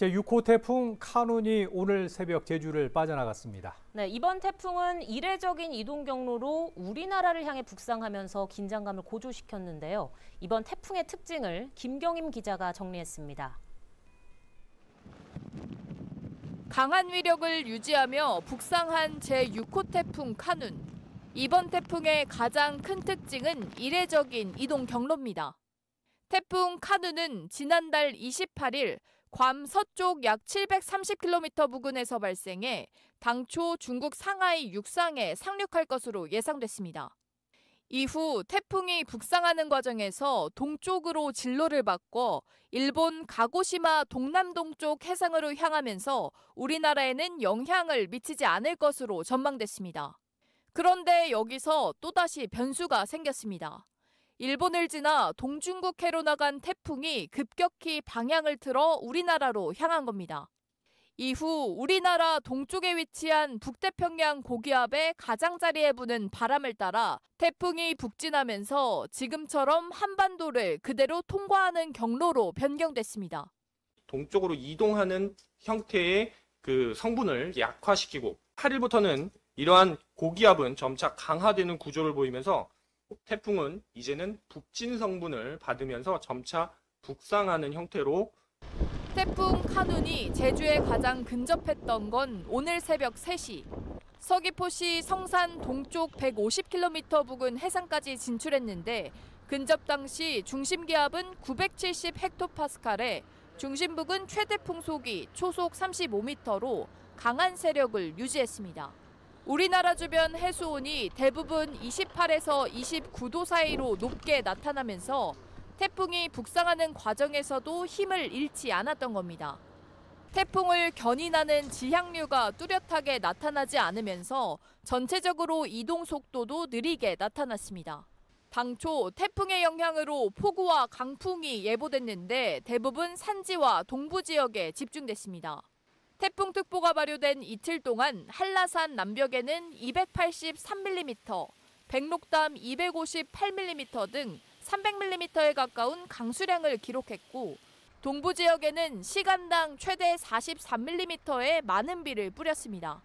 제6호 태풍 카눈이 오늘 새벽 제주를 빠져나갔습니다. 네, 이번 태풍은 이례적인 이동 경로로 우리나라를 향해 북상하면서 긴장감을 고조시켰는데요. 이번 태풍의 특징을 김경임 기자가 정리했습니다. 강한 위력을 유지하며 북상한 제6호 태풍 카눈. 이번 태풍의 가장 큰 특징은 이례적인 이동 경로입니다. 태풍 카눈은 지난달 28일 괌 서쪽 약 730km 부근에서 발생해 당초 중국 상하이 육상에 상륙할 것으로 예상됐습니다. 이후 태풍이 북상하는 과정에서 동쪽으로 진로를 바꿔 일본 가고시마 동남동쪽 해상으로 향하면서 우리나라에는 영향을 미치지 않을 것으로 전망됐습니다. 그런데 여기서 또다시 변수가 생겼습니다. 일본을 지나 동중국해로 나간 태풍이 급격히 방향을 틀어 우리나라로 향한 겁니다. 이후 우리나라 동쪽에 위치한 북태평양 고기압의 가장자리에 부는 바람을 따라 태풍이 북진하면서 지금처럼 한반도를 그대로 통과하는 경로로 변경됐습니다. 동쪽으로 이동하는 형태의 그 성분을 약화시키고 8일부터는 이러한 고기압은 점차 강화되는 구조를 보이면서 태풍은 이제는 북진 성분을 받으면서 점차 북상하는 형태로 태풍 카눈이 제주에 가장 근접했던 건 오늘 새벽 3시. 서귀포시 성산 동쪽 150km 부근 해상까지 진출했는데 근접 당시 중심 기압은 970 헥토파스칼에 중심 부근 최대 풍속이 초속 35m로 강한 세력을 유지했습니다. 우리나라 주변 해수온이 대부분 28에서 29도 사이로 높게 나타나면서 태풍이 북상하는 과정에서도 힘을 잃지 않았던 겁니다. 태풍을 견인하는 지향류가 뚜렷하게 나타나지 않으면서 전체적으로 이동 속도도 느리게 나타났습니다. 당초 태풍의 영향으로 폭우와 강풍이 예보됐는데 대부분 산지와 동부 지역에 집중됐습니다. 태풍특보가 발효된 이틀 동안 한라산 남벽에는 283mm, 백록담 258mm 등 300mm에 가까운 강수량을 기록했고 동부 지역에는 시간당 최대 43mm의 많은 비를 뿌렸습니다.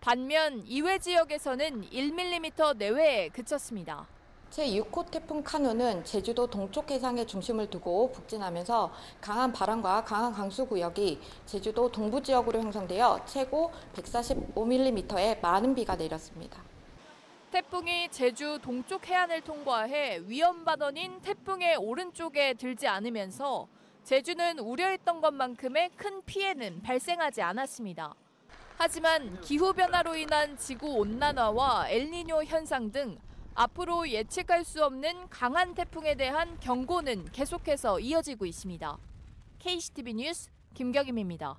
반면 이외 지역에서는 1mm 내외에 그쳤습니다. 제6호 태풍 카누는 제주도 동쪽 해상에 중심을 두고 북진하면서 강한 바람과 강한 강수 구역이 제주도 동부 지역으로 형성되어 최고 145mm의 많은 비가 내렸습니다. 태풍이 제주 동쪽 해안을 통과해 위험 반원인 태풍의 오른쪽에 들지 않으면서 제주는 우려했던 것만큼의 큰 피해는 발생하지 않았습니다. 하지만 기후변화로 인한 지구 온난화와 엘니뇨 현상 등 앞으로 예측할 수 없는 강한 태풍에 대한 경고는 계속해서 이어지고 있습니다. KCTV 뉴스 김경임입니다.